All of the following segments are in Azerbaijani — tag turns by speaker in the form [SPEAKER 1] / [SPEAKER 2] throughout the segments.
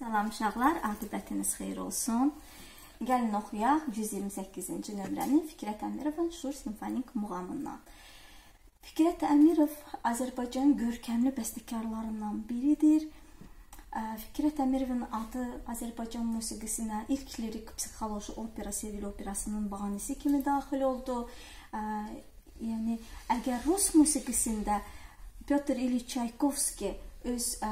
[SPEAKER 1] Salam uşaqlar, aqibətiniz xeyir olsun. Gəlin oxuyaq 128-ci nömrəni Fikrət Əmirovun Şur simfonik muğamından. Fikrət Əmirov Azərbaycanın görkəmli bəstəkarlarından biridir. Fikrət Əmirovun adı Azərbaycan musiqisinə ilk lirik psixoloji opera Sevil operasının banisi kimi daxil oldu. Yəni əgər rus musiqisində Pyotr İliç Çaykovski öz ə,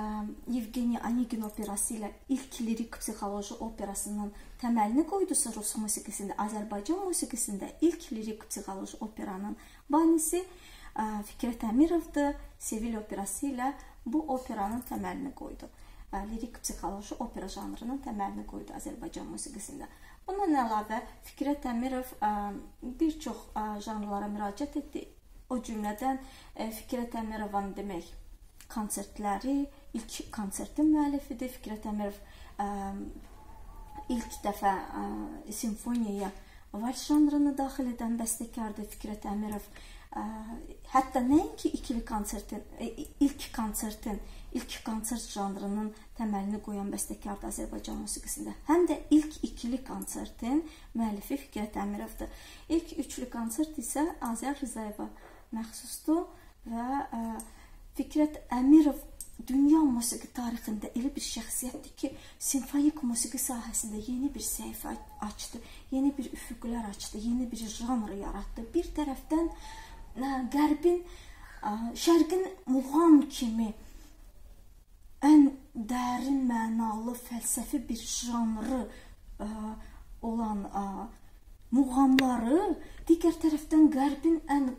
[SPEAKER 1] Yevgeniy Onegin operası ilə ilk lirik psixoloji operasının təməlini qoydusa rus musiqisində, Azərbaycan musiqisində ilk lirik psixoloji operanın banisi ə, Fikrət Əmirovdur. Sevil operası ilə bu operanın təməlini qoydu. Ə, lirik psixoloji opera janrının təməlini qoydu Azərbaycan musiqisində. Bundan əlavə Fikrət Əmirov ə, bir çox ə, janrlara müraciət etdi. O cümlədən ə, Fikrət Əmirovan demək konsertləri, ilk konsertin müəllifidir. Fikrət Əmirov ə, ilk dəfə ə, simfoniyaya vals janrını daxil edən bəstəkardır Fikrət Əmirov. Ə, hətta nəinki ikili konsertin, ə, ilk konsertin, ilk konsert janrının təməlini qoyan bəstəkardır Azərbaycan musiqisində. Həm də ilk ikili konsertin müəllifi Fikrət Əmirovdur. İlk üçlü konsert isə Azər Rzayeva məxsusdur və ə, Fikrət Əmirov dünya musiqi tarixində elə bir şəxsiyyətdir ki, simfonik musiqi sahəsində yeni bir səhifə açdı, yeni bir üfüqlər açdı, yeni bir janr yaratdı. Bir tərəfdən Qərbin, Şərqin muğam kimi ən dərin mənalı fəlsəfi bir janrı olan muğamları, digər tərəfdən Qərbin ən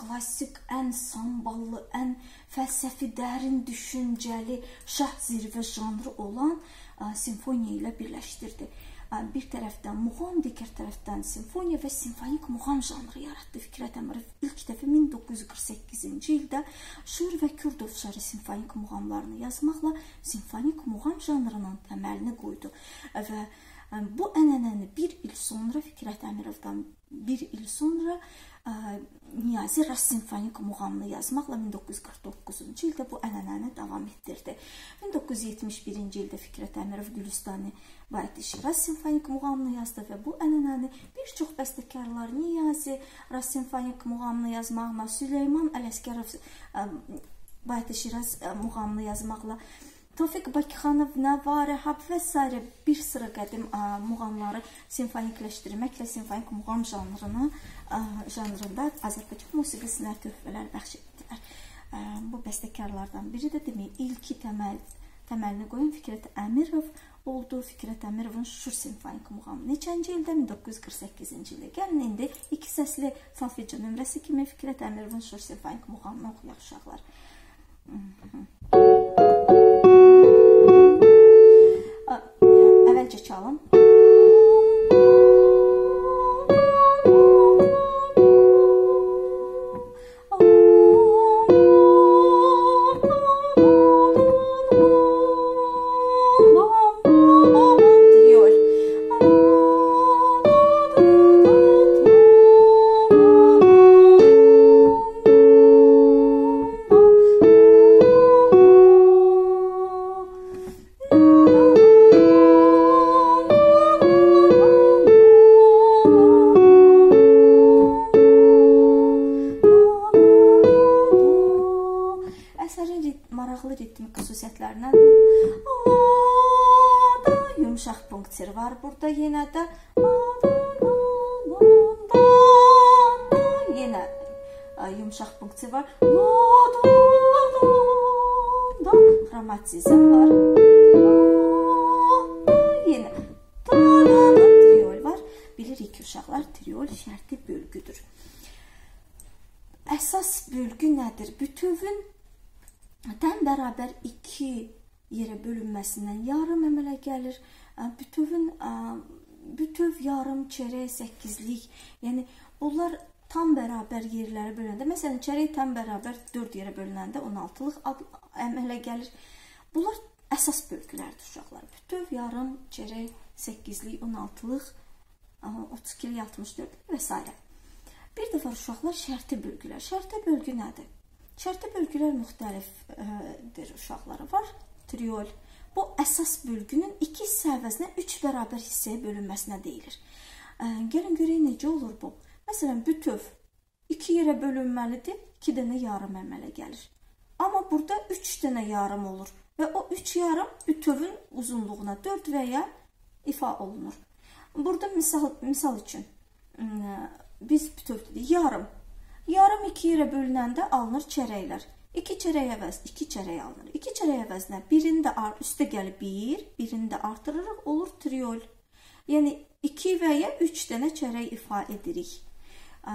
[SPEAKER 1] klassik, ən samballı, ən fəlsəfi, dərin düşüncəli şah zirvə janrı olan ə, simfoniya ilə birləşdirdi. Ə, bir tərəfdən muğam, digər tərəfdən simfoniya və simfonik muğam janrı yaratdı. Fikrət Əmirov ilk dəfə 1948-ci ildə Şur və Kürdov şarı simfonik muğamlarını yazmaqla simfonik muğam janrının təməlini qoydu və bu ənənəni bir il sonra Fikrət Əmirovdan bir il sonra Niyazi Ras simfonik muğamını yazmaqla 1949-cu ildə bu ənənəni davam etdirdi. 1971-ci ildə Fikrət Əmirov Gülüstani Bayati Şiraz simfonik muğamını yazdı və bu ənənəni bir çox bəstəkarlar Niyazi Ras simfonik muğamını yazmaqla, Süleyman Ələsgərov Bayati Şiraz muğamını yazmaqla Tofiq Bakıxanov, Nəvarə, Hab və s. bir sıra qədim ə, muğamları simfonikləşdirməklə simfonik muğam janrını ə, janrında Azərbaycan musiqisinə töhfələr bəxş etdilər. Ə, bu bəstəkarlardan biri də demək ilki təməl təməlini qoyan Fikrət Əmirov oldu. Fikrət Əmirovun Şur simfonik muğamı neçənci ildə? 1948-ci ildə. Gəlin indi iki səsli solfejo nömrəsi kimi Fikrət Əmirovun Şur simfonik muğamını oxuyaq uşaqlar. Əvvəlcə xromatizm var. Yenə triol var. Bilirik ki, uşaqlar triol şərti bölgüdür. Əsas bölgü nədir? Bütövün tən bərabər 2 yerə bölünməsindən yarım əmələ gəlir. Bütövün bütöv yarım, çərək, səkizlik, yəni bunlar tam bərabər yerlərə bölündə, məsələn, çərək tam bərabər 4 yerə bölünəndə 16-lıq əmələ gəlir. Bunlar əsas bölgülərdir uşaqlar. Bütöv, yarım, çərək, 8-lik, 16-lıq, 32-lik, 64 və s. Bir də var uşaqlar şərti bölgülər. Şərti bölgü nədir? Şərti bölgülər müxtəlifdir uşaqlara var. Triol, bu əsas bölgünün 2 hissə əvəzinə 3 bərabər hissəyə bölünməsinə deyilir. Gəlin görək necə olur bu. Məsələn, bütöv 2 yerə bölünməlidir, 2 dənə yarım əmələ gəlir. Amma burada 3 dənə yarım olur və o 3 yarım bütövün uzunluğuna 4 və ya ifa olunur. Burada misal misal üçün biz bütöv dedik, yarım. Yarım 2 yerə bölünəndə alınır çərəklər. 2 çərək əvəz 2 çərək alınır. 2 çərək əvəzinə birini də üstə gəlib 1, birini də artırırıq, olur triol. Yəni 2 və ya 3 dənə çərək ifa edirik. Ə,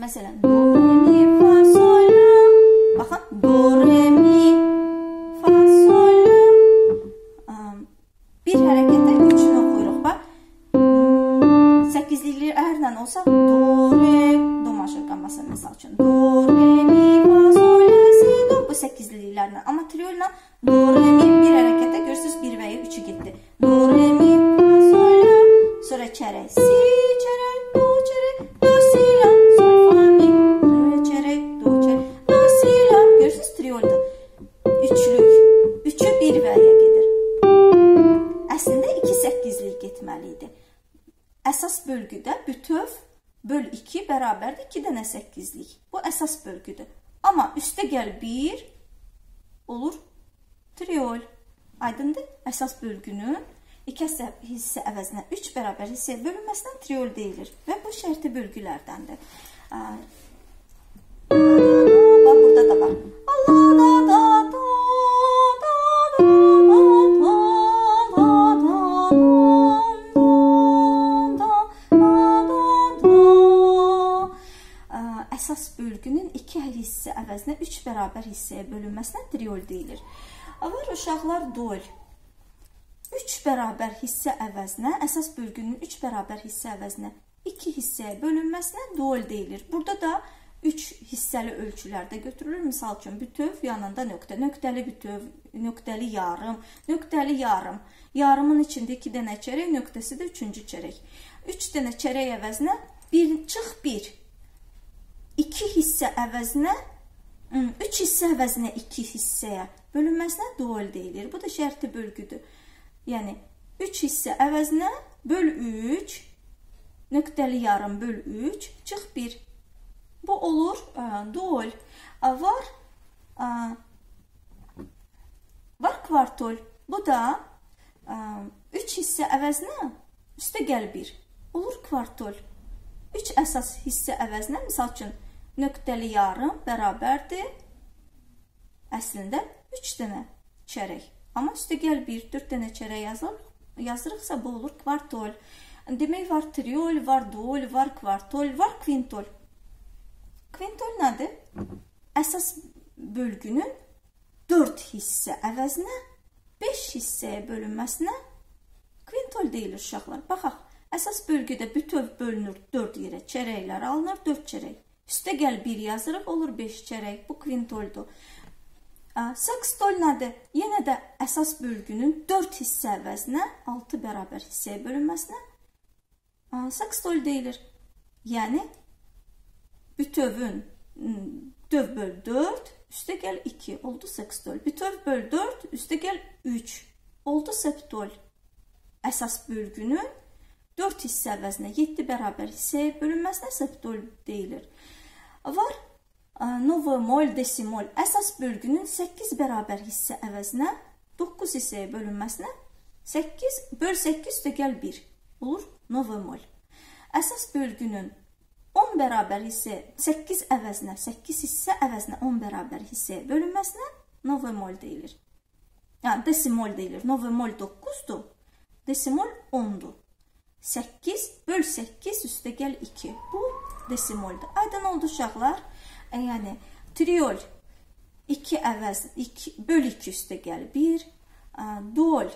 [SPEAKER 1] məsələn, do, re, mi, Do, re, mi, Sonra çərək, si çərək, do çərək, do si la, sol fa mi, re çərək, do çərək, do si la. Görürsünüz triolda. Üçlük. Üçü bir vəyə gedir. Əslində 2 8-lik getməli idi. Əsas bölgüdə bütöv böl 2 bərabərdir 2 dənə 8-lik. Bu əsas bölgüdür. Amma üstə gəl 1 olur triol. Aydındır? Əsas bölgünün 2 hissə əvəzinə 3 bərabər hissəyə bölünməsinə triol deyilir və bu şərti bölgülərdəndir. Bax, burada da var. Allah da da da əsas bölgünün 2 hissə əvəzinə 3 bərabər hissəyə bölünməsinə triol deyilir. Var uşaqlar dol 3 bərabər hissə əvəzinə, əsas bölgünün 3 bərabər hissə əvəzinə 2 hissəyə bölünməsinə dual deyilir. Burada da 3 hissəli ölçülərdə götürülür. Misal üçün bütöv yanında nöqtə, nöqtəli bütöv, nöqtəli yarım, nöqtəli yarım. Yarımın içində 2 dənə çərək, nöqtəsi də 3-cü çərək. 3 dənə çərək əvəzinə 1 çıx 1. 2 hissə əvəzinə 3 hissə əvəzinə 2 hissəyə bölünməsinə dual deyilir. Bu da şərti bölgüdür. Yəni 3 hissə əvəzinə böl 3 nöqtəli yarım böl 3 çıx 1. Bu olur ə, dual. Ə, var ə, var kvartol. Bu da ə, 3 hissə əvəzinə üstə gəl 1. Olur kvartol. 3 əsas hissə əvəzinə misal üçün nöqtəli yarım bərabərdir əslində 3 dənə çərək. Amma üstə gəl 1, 4 dənə çərək yazır, yazırıqsa bu olur kvartol. Demək var triol, var duol, var kvartol, var kvintol. Kvintol nədir? Əsas bölgünün 4 hissə əvəzinə 5 hissəyə bölünməsinə kvintol deyilir uşaqlar. Baxaq, əsas bölgüdə bütöv bölünür 4 yerə, çərəklər alınır 4 çərək. Üstə gəl 1 yazırıq, olur 5 çərək. Bu kvintoldur. Sekstol nədir? Yenə də əsas bölgünün 4 hissə əvəzinə 6 bərabər hissəyə bölünməsinə sekstol deyilir. Yəni bütövün döv böl 4 üstə gəl 2 oldu sekstol. Bütöv böl 4 üstə gəl 3 oldu septol. Əsas bölgünün 4 hissə əvəzinə 7 bərabər hissəyə bölünməsinə septol deyilir. Var novomol, desimol əsas bölgünün 8 bərabər hissə əvəzinə 9 hissəyə bölünməsinə 8 böl 8 üstə gəl 1 olur novomol. Əsas bölgünün 10 bərabər hissə 8 əvəzinə 8 hissə əvəzinə 10 bərabər hissəyə bölünməsinə novomol deyilir. Yəni desimol deyilir. Novomol 9-dur. Desimol 10-dur. 8 böl 8 üstə gəl 2. Bu desimoldur. Aydın oldu uşaqlar. E, yəni triol 2 əvəz 2 böl 2 üstə gəl 1, duol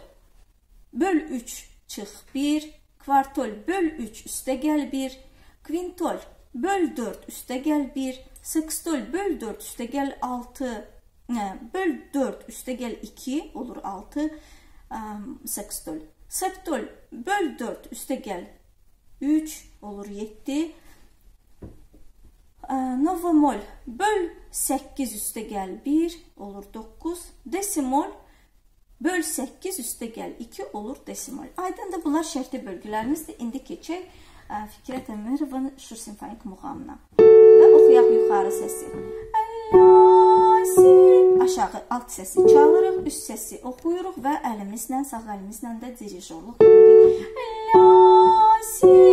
[SPEAKER 1] böl 3 çıx 1, kvartol böl 3 üstə gəl 1, kvintol böl 4 üstə gəl 1, sekstol böl 4 üstə gəl 6, nə, böl 4 üstə gəl 2 olur 6 ə, sekstol. Septol böl 4 üstə gəl 3 olur 7 novomol böl 8 üstə gəl 1 olur 9. Desimol Böl 8 üstə gəl 2 olur desimal. Aydındır bunlar şərti bölgülərimizdir. İndi keçək ə, Fikrət Əmirovun Şur simfonik muğamına. Və oxuyaq yuxarı səsi. Aşağı alt səsi çalırıq, üst səsi oxuyuruq və əlimizlə, sağ əlimizlə də dirijorluq edirik. Əlasi. Do,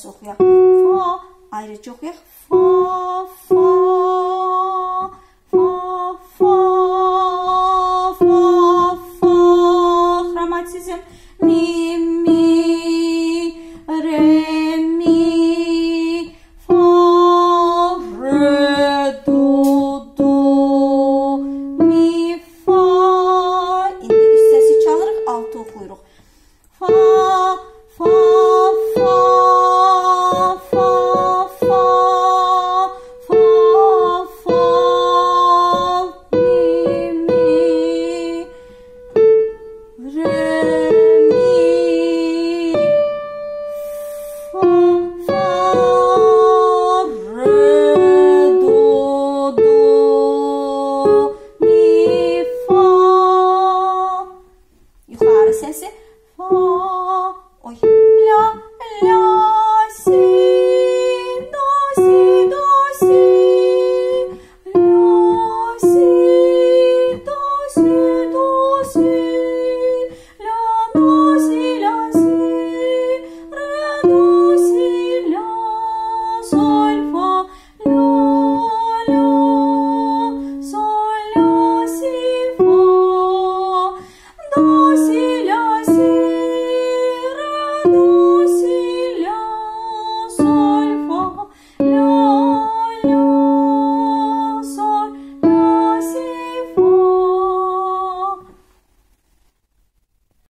[SPEAKER 1] სუხია. ხო, აი რა ჯოხია